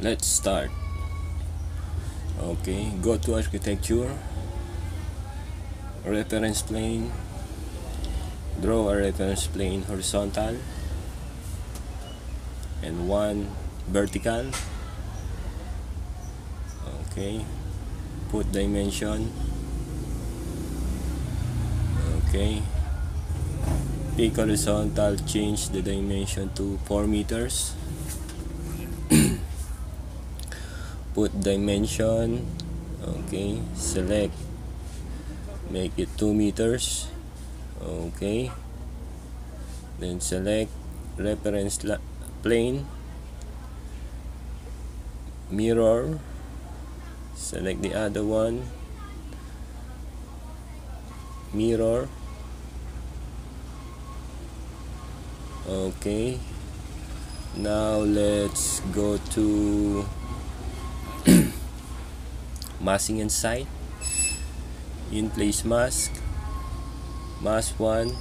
let's start. Okay go to architecture. Reference plane. Draw a reference plane horizontal. And one vertical. Okay put dimension. Okay. Pick horizontal change the dimension to 4 meters put dimension okay select make it 2 meters okay then select reference plane mirror select the other one mirror okay now let's go to massing site in place mass. Mass 1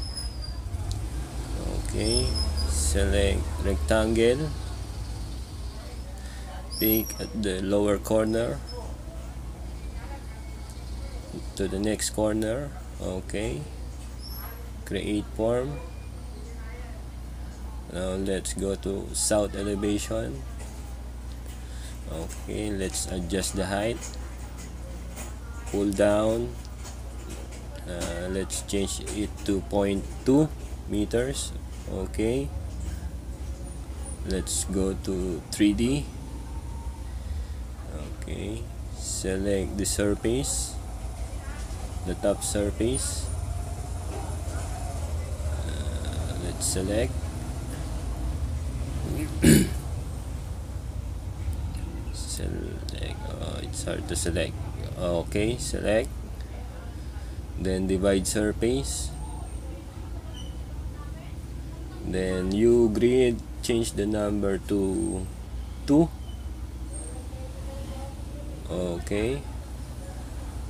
okay. Select rectangle. Pick at the lower corner. To the next corner. Okay. Create form. Now let's go to south elevation. Okay let's adjust the height pull down. Uh, let's change it to 0.2 meters. Okay. Let's go to 3d okay. Select the surface. The top surface. Uh, let's select. Select. Oh, it's hard to select okay select. Then divide surface. Then u grid change the number to 2 okay.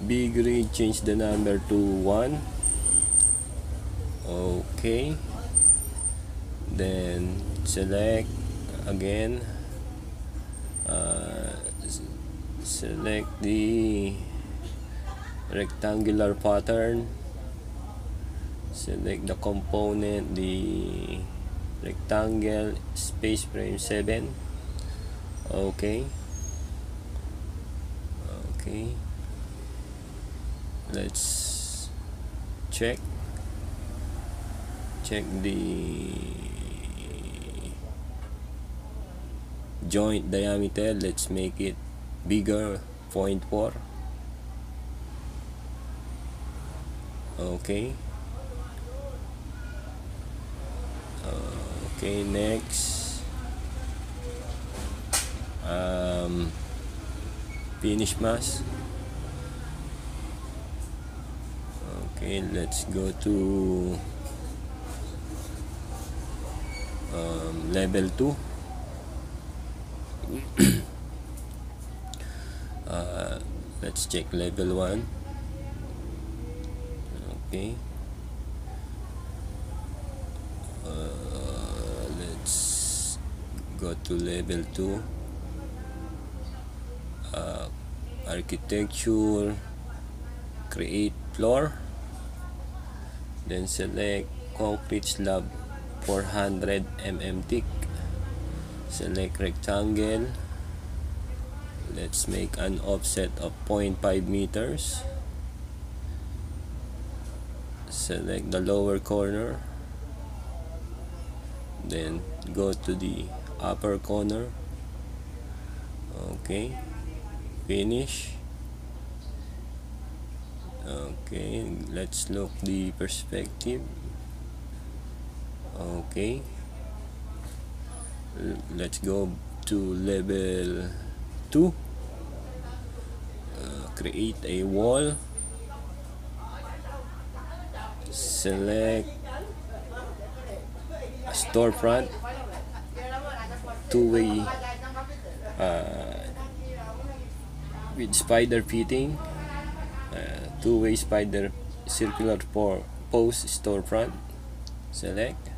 B grid change the number to 1 okay. Then select again. Uh, select the rectangular pattern. Select the component the rectangle space frame 7 okay. Okay. Let's check. Check the joint diameter. Let's make it bigger 0.4 okay. Uh, okay next. Um, finish mass okay let's go to um, level 2 uh, let's check level 1 okay. Uh, let's go to level 2 uh, architecture create floor. Then select concrete slab 400 mm thick. Select rectangle let's make an offset of 0.5 meters. Select the lower corner. Then go to the upper corner. Okay. Finish. Okay. Let's look the perspective. Okay. Let's go to level 2 uh, create a wall. Select a storefront. Two-way uh, with spider fitting. Uh, two-way spider circular for post storefront. Select.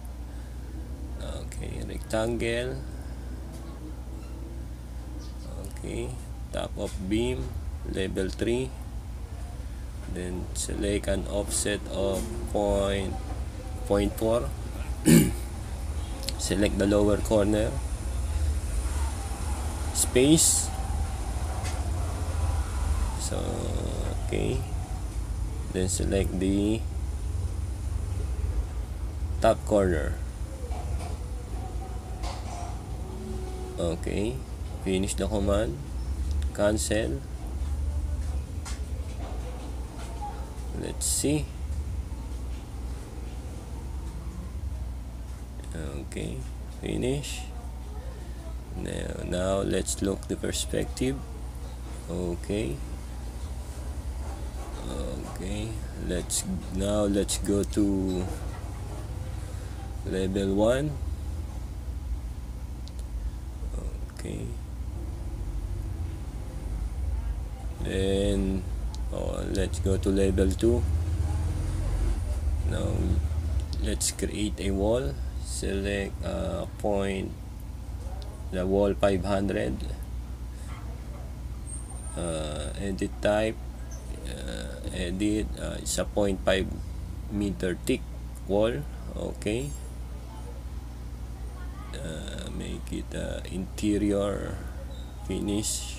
Okay rectangle. Okay top of beam level 3 then select an offset of point point 4 select the lower corner. Space. So okay. Then select the top corner. Okay. Finish the command. Cancel let's see. Okay finish. Now now let's look the perspective. Okay. Okay let's now let's go to level 1 okay. Then oh, let's go to level 2 now let's create a wall. Select uh, point the wall 500 uh, edit type uh, edit uh, it's a 0.5 meter thick wall. Okay. Uh, make it uh, interior finish.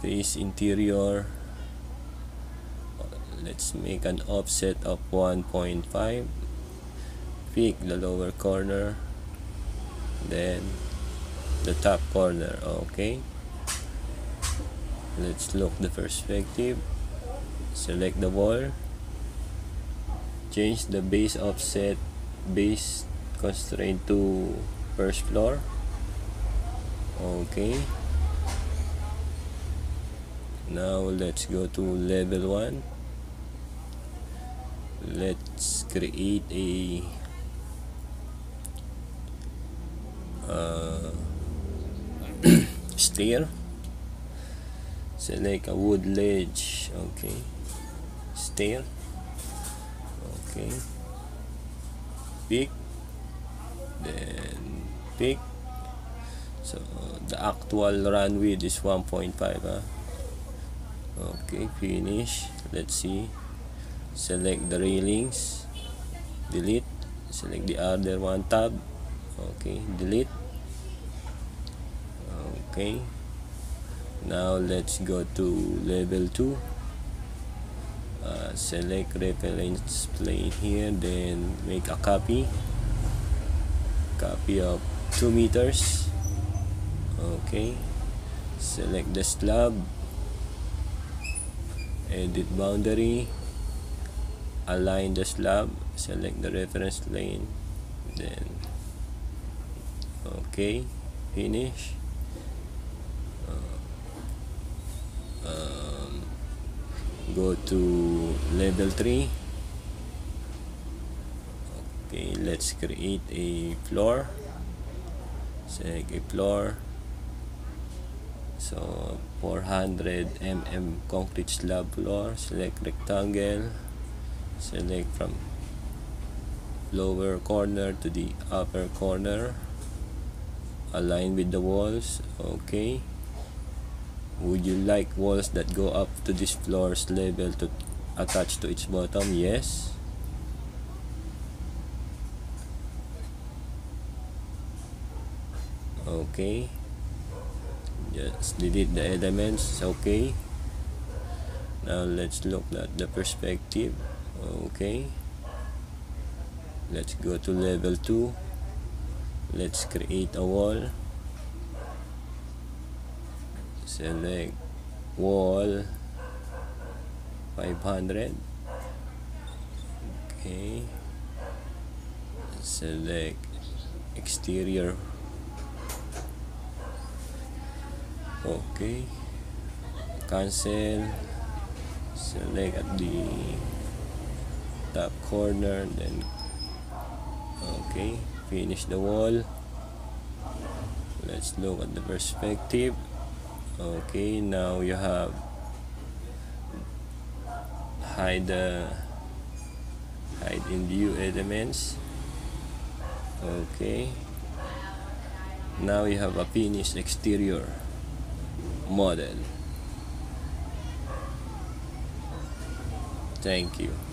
Face interior let's make an offset of 1.5 pick the lower corner. Then the top corner. Okay. Let's look the perspective. Select the wall. Change the base offset base constraint to first floor. Okay. Now let's go to level 1 let's create a uh, stair. Select a wood ledge. Okay. Stair. Okay. Pick. Then pick. So the actual run width is 1.5 huh? okay finish. Let's see select the railings. Delete. Select the other one tab. Okay delete. Okay. Now let's go to level 2 uh, select reference plane here then make a copy. Copy of 2 meters. Okay. Select the slab. Edit boundary align the slab select the reference plane then okay finish. Uh, um, go to level 3 okay let's create a floor. Select a floor. So 400 mm concrete slab floor select rectangle select from lower corner to the upper corner. Align with the walls. Okay. Would you like walls that go up to this floor's level to attach to its bottom? Yes. Okay. Just delete the elements. Okay. Now let's look at the perspective okay. Let's go to level 2 let's create a wall. Select wall 500 okay. Select exterior. Okay. Cancel. Select at the top corner and then okay finish the wall. Let's look at the perspective. Okay now you have hide the hide in view elements. Okay. Now you have a finished exterior model. Thank you